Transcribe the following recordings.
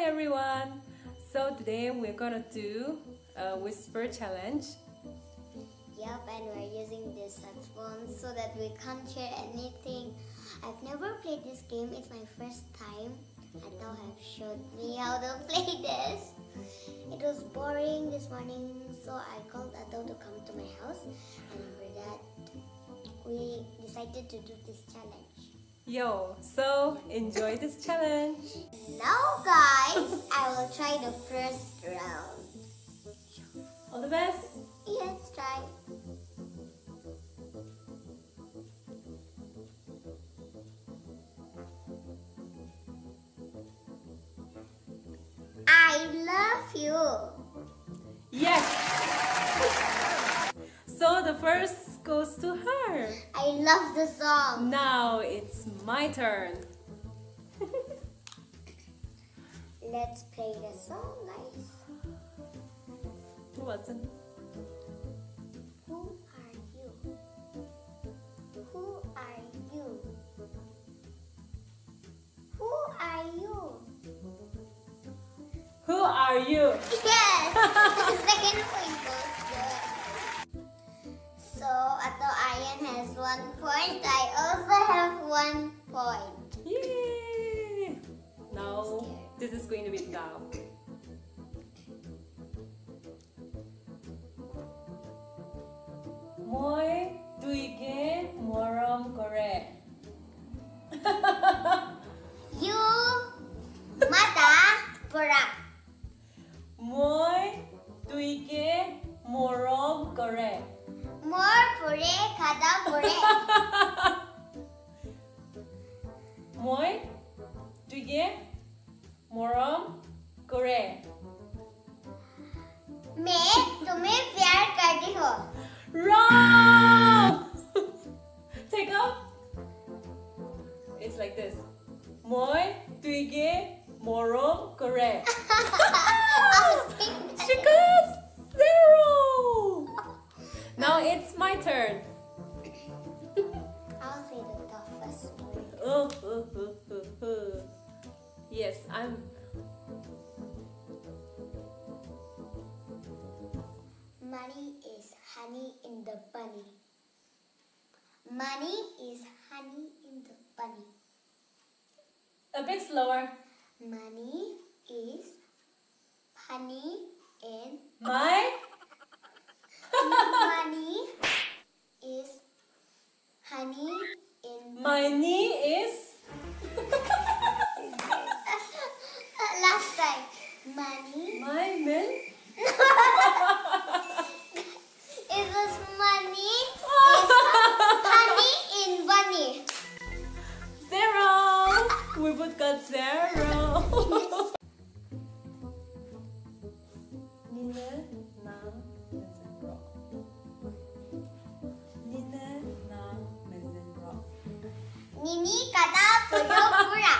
Hi everyone! So today we're gonna do a whisper challenge. Yep, and we're using this headphones so that we can't hear anything. I've never played this game, it's my first time. Adele have showed me how to play this. It was boring this morning, so I called Adele to come to my house, and after that, we decided to do this challenge. Yo, so enjoy this challenge. Now, guys, I will try the first round. All the best! Yes, try. I love you. Yes! So the first goes to her. I love the song. Now it's my turn. Let's play the song, guys. Who wasn't? Who are you? Who are you? Who are you? Who are you? It's like this. Moi tuige morom kore. She got zero. Now it's my turn. I'll say the toughest. Oh, oh, oh, oh, oh. Yes, I'm. Money is honey in the bunny. Money is honey in the bunny. A bit slower. Money is honey in My money is honey in my knee is. last time. Money My man. it was money honey in bunny. Zero. We both got zero. Nina na mezenro. Nina na mezenro. Nini kata puyo pura.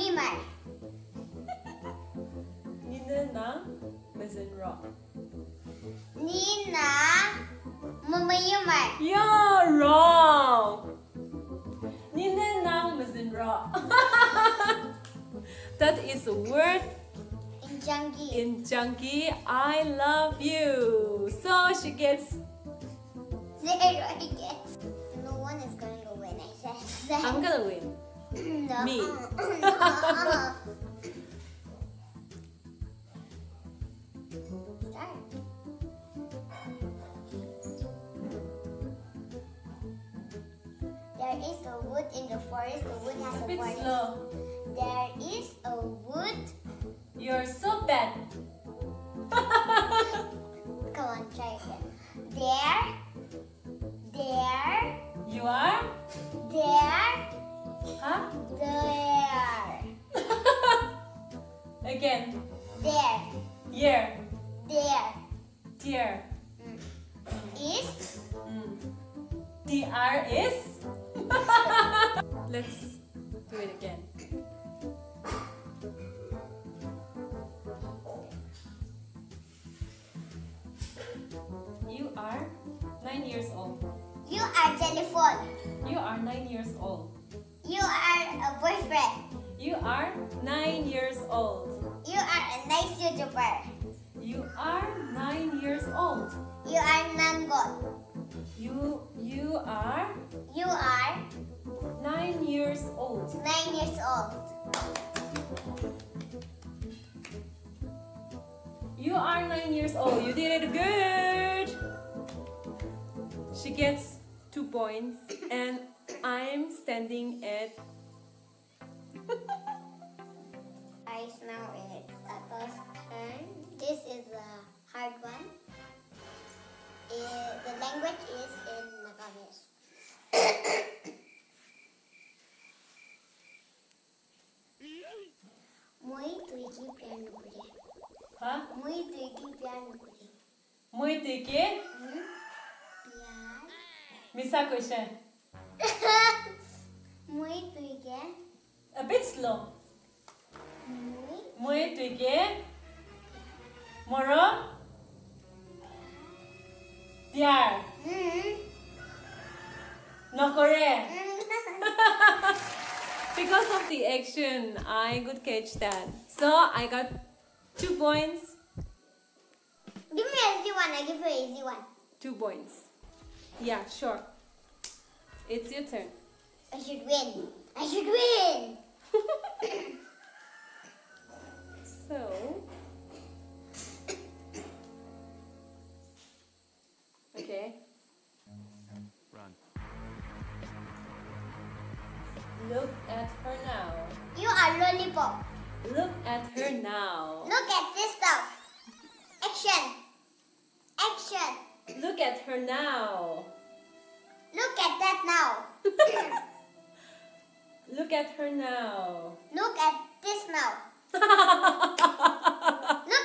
Nina mimar. Nina nang mezenro. Nina mamayumar. You're wrong. Nina nang mezenro. that is a word In Changi. in Changi. I love you. So she gets. Zero again. No one is going to win, I said. I'm gonna win. No. me. There is a wood in the forest. The wood has A a bit slow. There is a wood. You're so bad. Come on, try again. There. There. You are? There. Huh? There. Again. There. Here. There. Dear. Is. Mm. DR is. Let's YouTuber. You are nine years old. You are non-god. You you are You are nine years old. nine years old. You are nine years old. You did it good. She gets two points, and I'm standing at. I now it's This is a hard one. Eh, the language is in Nagamese. Muy tuigi piano. Huh? Muy tuigi piano buri. Muy tiki. Hmm? Pian. Misa question. Muy. A bit slow. Muy. Muy tiki. Moro. Diar. Hmm. No correct. Hmm. Because of the action, I could catch that. So I got two points. Give me an easy one. I give you an easy one. Two points. Yeah, sure. It's your turn. I should win. I should win. So. Look at her now. You are lollipop. Look at her now. Look at this stuff. Action. Action. Look at her now. Look at that now. Look at her now. Look at this now. Look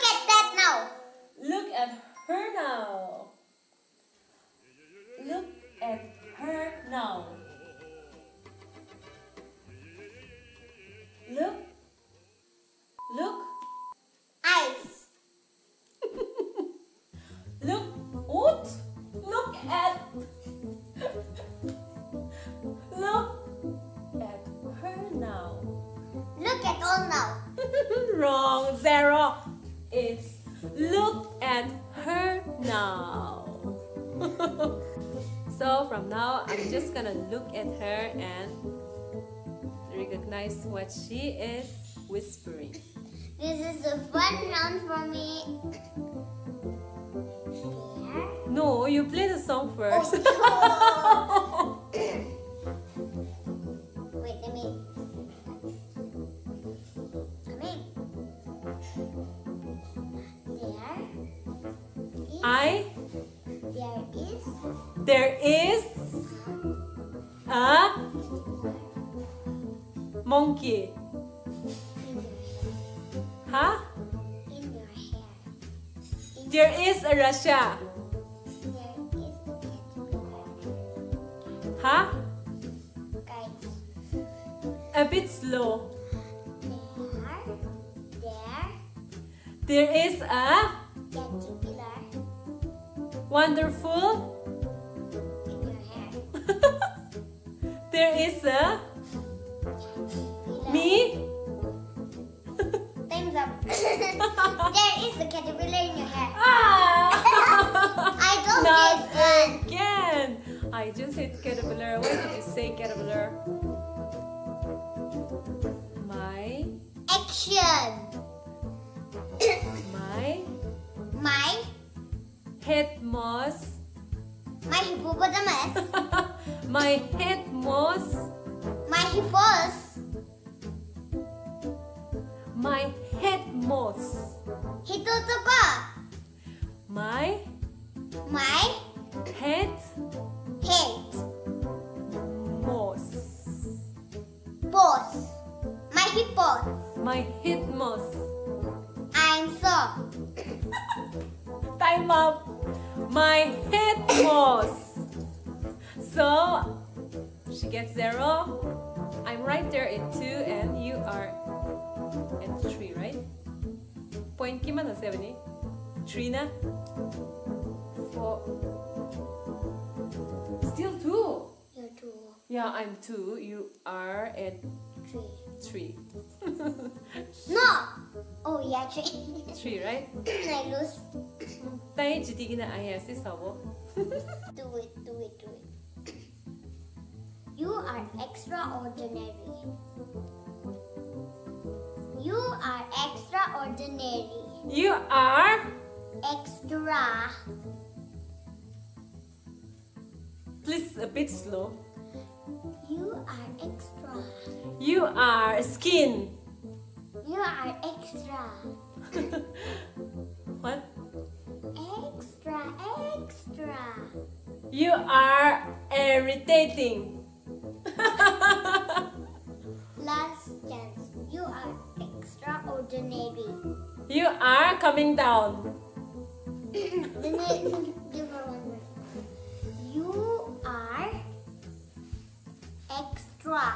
at that now. Look at her now. Look at her now. Wrong, zero. It's look at her now. so from now, I'm just gonna look at her and recognize what she is whispering. This is a fun round for me. There. No, you play the song first. Oh, Wait, monkey. in your Huh? in your hair. In There is a Russia. there is a caterpillar. Huh? Guys, A bit slow. there, there, There is a caterpillar wonderful. in your hair. there is a. me. Time's up. there is a caterpillar in your hair. Ah! I don't Not get again. I just hit caterpillar. Why did you say caterpillar? My, Action. my My, head moss. my hippopotamus, my head moss. my hippos, My head moss. hitutuko, My my head head, moss. boss, my hippos. My head moss. I'm so. Time up my head was. So she gets zero. I'm right there in two and you are at three, right? Point gimana seven ni? Three na? Four. Still two. You're two, Yeah, I'm two. You are at three. three. No! Oh, yeah, three. three, right? I lose. Gina ayah si sabo. Do it, do it, do it. You are extraordinary. You are extraordinary. You are Extra. please a bit slow. You are extra. You are skin. You are extra. What? Extra, extra. You are irritating. extraordinary. You are coming down. the next, give one more. You are extra.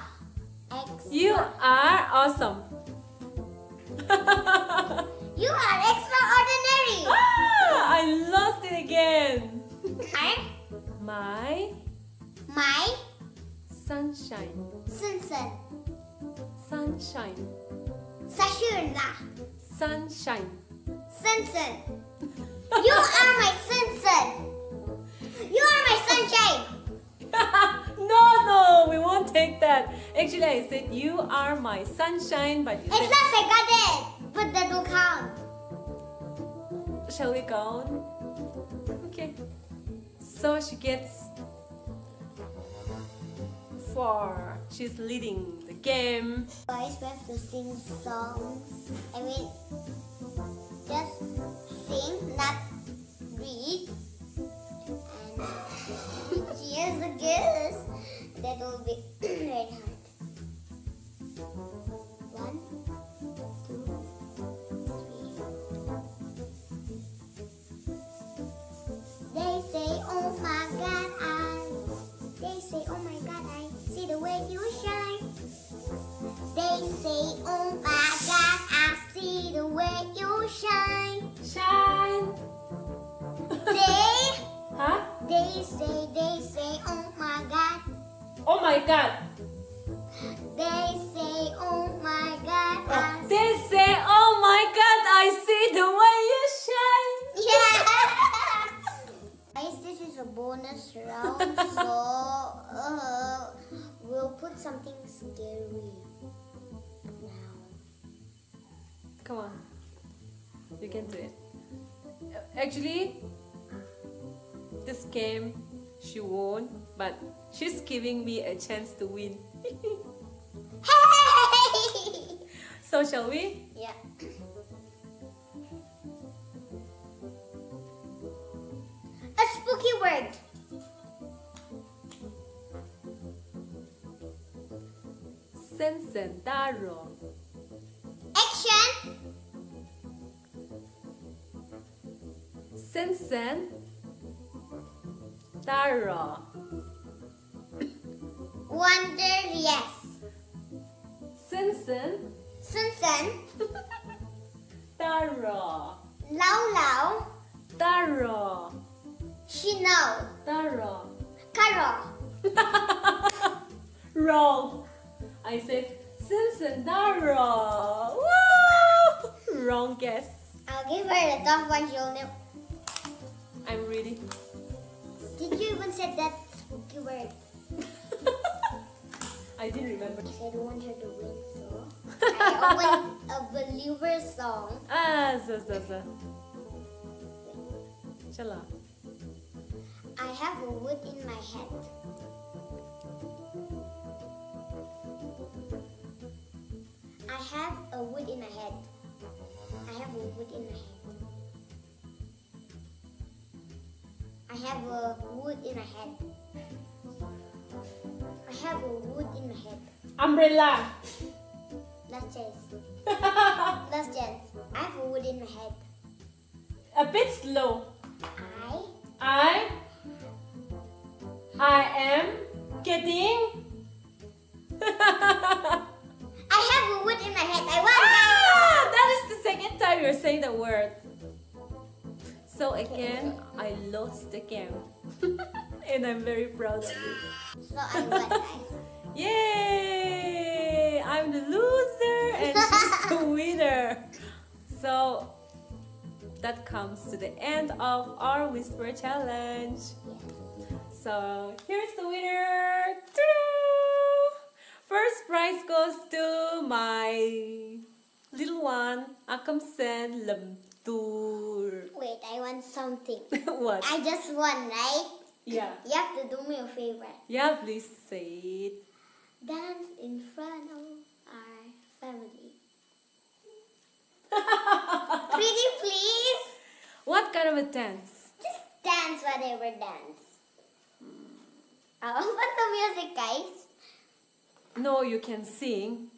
Extra. You are awesome. You are extraordinary. Ah, I lost it again. Are My my sunshine. sunset. Sunshine. Sashurna. Sunshine. Sunset. You are my sunset. You are my sunshine. no, no, we won't take that. Actually, I said you are my sunshine, but you At said, last I got it. But that will count. shall we go? On? Okay. So she gets four. She's leading game. Guys, we have to sing songs. I mean, just sing, not read. And has a guess. That will be my god. They say, oh my God, Oh, they say, oh my god, I see the way you shine. Yeah. Guys, this is a bonus round, so uh, we'll put something scary now. Come on. You can do it. Actually, this game she won, but she's giving me a chance to win. So shall we? yeah. A spooky word. Sensen Daro. Action. Sensen Daro. Wonder, yes. Sensen Sun Sun. Daro. Lau Lau. Daro. Shinao. Daro. Karo. Wrong. I said Sensen Daro. Woo! Wrong guess. I'll give her the top one she'll know. I'm ready. Did you even say that spooky word? I didn't remember. I don't want her to win, so I opened a believer song. Ah, so, so, so. Chala. I have a wood in my head. I have a wood in my head. I have a wood in my head. I have a wood in my head have a wood in my head. Umbrella. Last chance. Last chance. I have a wood in my head. A bit slow. I. I. I am getting. I have a wood in my head. I want. Ah, that is the second time you're saying the word. So again, I lost the game. and I'm very proud of you. So I won, guys. Yay! I'm the loser and she's the winner. So that comes to the end of our whisper challenge. So here's the winner. First prize goes to my little one, Akam Sen Lamtur. Wait, I want something. what? I just won, right? Yeah. You have to do me a favor. Yeah, please say it. Dance in front of our family. Pretty please. What kind of a dance? Just dance whatever dance. Hmm. Uh, I'll open the music, guys. No, you can sing.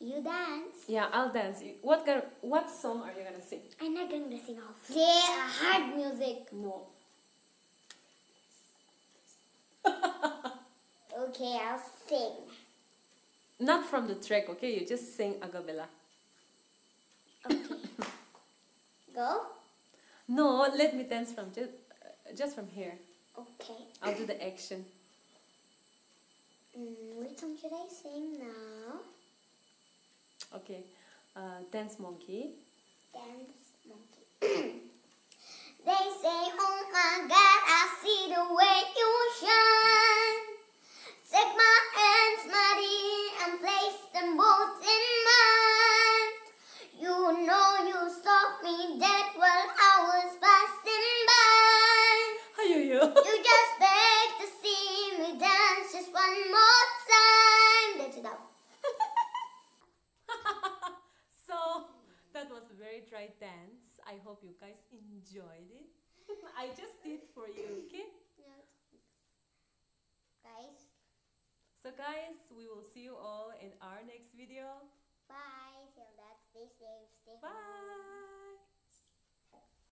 You dance. Yeah, I'll dance. What kind of, what song are you gonna sing? I'm not going to sing. I'll play a hard music. No. Okay, I'll sing. Not from the track, okay? You just sing agabella. Okay. Go. No, let me dance from just, uh, just from here. Okay. I'll do the action. Mm, which song should I sing now? Okay. Uh, dance monkey. Dance monkey. they say, Oh my God, I see the way you shine. Take my hands, mighty, and place them both in